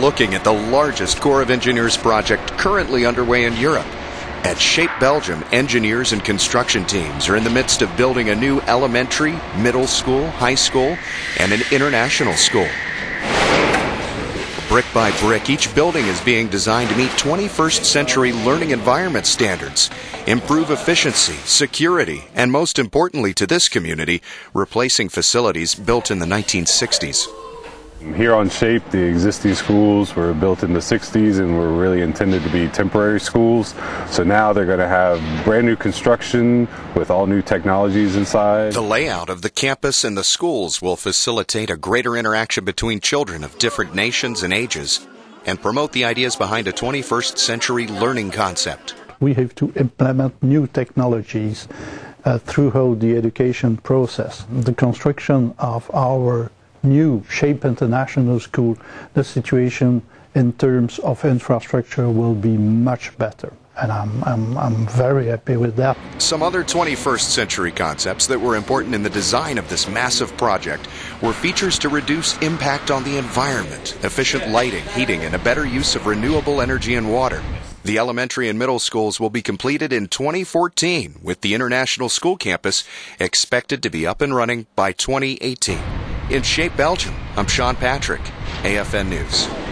Looking at the largest Corps of Engineers project currently underway in Europe. At Shape Belgium, engineers and construction teams are in the midst of building a new elementary, middle school, high school, and an international school. Brick by brick, each building is being designed to meet 21st century learning environment standards, improve efficiency, security, and most importantly to this community, replacing facilities built in the 1960s. Here on SHAPE, the existing schools were built in the 60s and were really intended to be temporary schools. So now they're going to have brand new construction with all new technologies inside. The layout of the campus and the schools will facilitate a greater interaction between children of different nations and ages and promote the ideas behind a 21st century learning concept. We have to implement new technologies uh, throughout the education process. The construction of our new Shape International School, the situation in terms of infrastructure will be much better. And I'm, I'm, I'm very happy with that. Some other 21st century concepts that were important in the design of this massive project were features to reduce impact on the environment, efficient lighting, heating, and a better use of renewable energy and water. The elementary and middle schools will be completed in 2014, with the International School Campus expected to be up and running by 2018. In Shape Belgium, I'm Sean Patrick, AFN News.